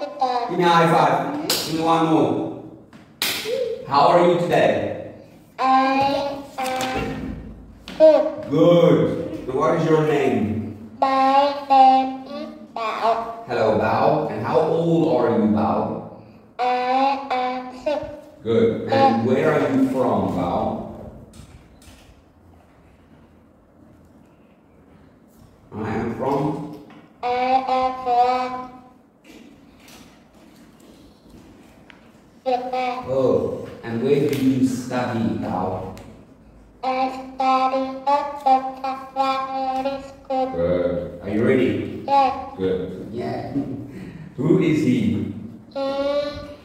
Give me a high five. Give me one more. How are you today? I am good. Good. So what is your name? My name is Bao. Hello, Bao. And how old are you, Bao? I am six. Good. And where are you from, Bao? I am from I am from Oh, and where do you study, Bao? I study at the primary school. Good. Are you ready? Yes, Good. Yeah. Who is he? he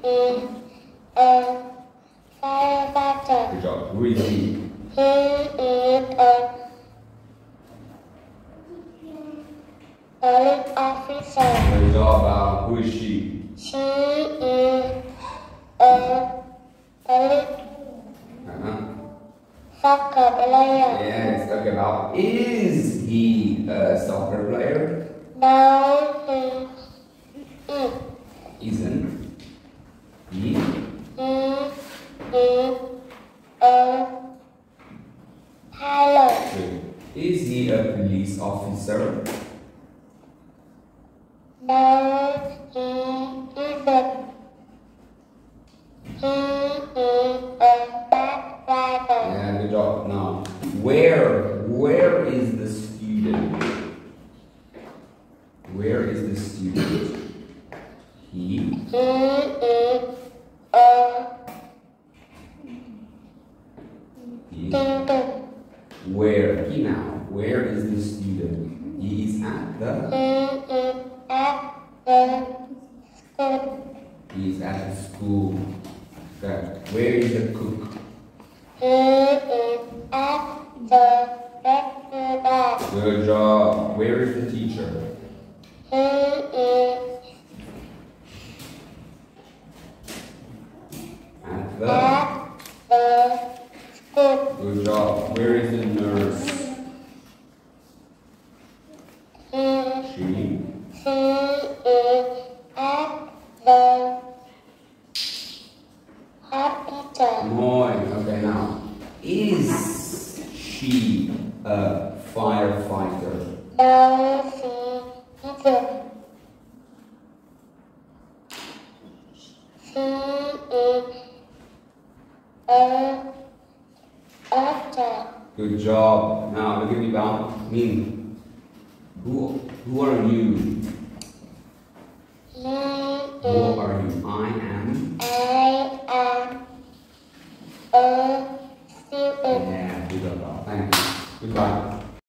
is a firefighter. Good job. Who is he? He is a police officer. Good job, Bao. Who is she? She is a Uh-huh. soccer player. Yes, okay, Bao. Is he a soccer player? No, he is. Isn't. He? He is a pilot. Good. Is he a police officer? No, Yeah, good job. Now, where, where is the student? Where is the student? He? He is He? Where? He now. Where is the student? He is at the. He is at the school. He is at the school. Good. Where is the cook? He is at the restaurant. Good job. Where is the teacher? He is At the. at the school. Good job. Where is the nurse? He, She. she is at the Mooi. Okay, now. Is she a firefighter? No, she isn't. She is a actor. Good job. Now look at me, Bao. Min. Who who are you? A student. Yeah, good job. Bao. Thank you. Goodbye.